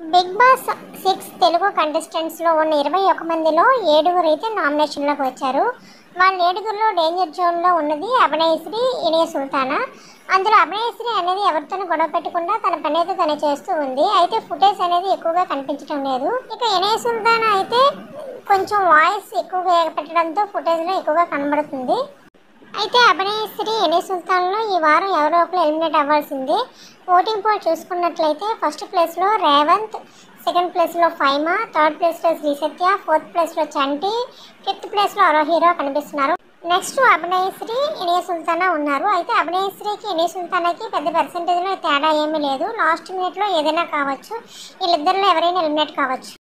Big Boss six Telugu కంటెస్టెంట్స్లో ఉన్న ఇరవై ఒక మందిలో ఏడుగురు అయితే నామినేషన్లోకి వచ్చారు. వాళ్ళ ఏడుగురిలో డేంజర్ జోన్లో ఉన్నది అభినయశ్రీ ఇనియ సుల్తానా. అందులో అభినయశ్రీ అనేది ఎవరితోనూ గొడవ పెట్టకుండా తన పని అయితే తను చేస్తూ ఉంది. అయితే ఫుటేజ్ అనేది ఎక్కువగా కనిపించడం లేదు. ఇక ఇనియ సుల్తానా అయితే కొంచెం వాయిస్ ఎక్కువగా పెట్టడంతో ఫుటేజ్లో ఎక్కువగా కనబడుతుంది. అయితే అభినయశ్రీ ఎనీ సుల్తాన్లో ఈ వారం ఎవరో ఒకరు ఎలిమినేట్ అవ్వాల్సిందే. ఓటింగ్ పోల్ చూసుకున్నట్లయితే ఫస్ట్ ప్లేస్లో రేవంత్ సెకండ్ ప్లేస్లో ఫైమా థర్డ్ ప్లేస్లో శ్రీసత్య ఫోర్త్ ప్లేస్లో చంటి ఫిఫ్త్ ప్లేస్లో అరో హీరో కనిపిస్తున్నారు. నెక్స్ట్ అభినయశ్రీ ఇనియ సుల్తానా ఉన్నారు. అయితే అభినయశ్రీకి ఇనియ సుల్తానాకి పెద్ద పర్సంటేజ్లో తేడా ఏమీ లేదు. లాస్ట్ మినిట్లో ఏదైనా కావచ్చు. వీళ్ళిద్దరిలో ఎవరైనా ఎలిమినేట్ కావచ్చు.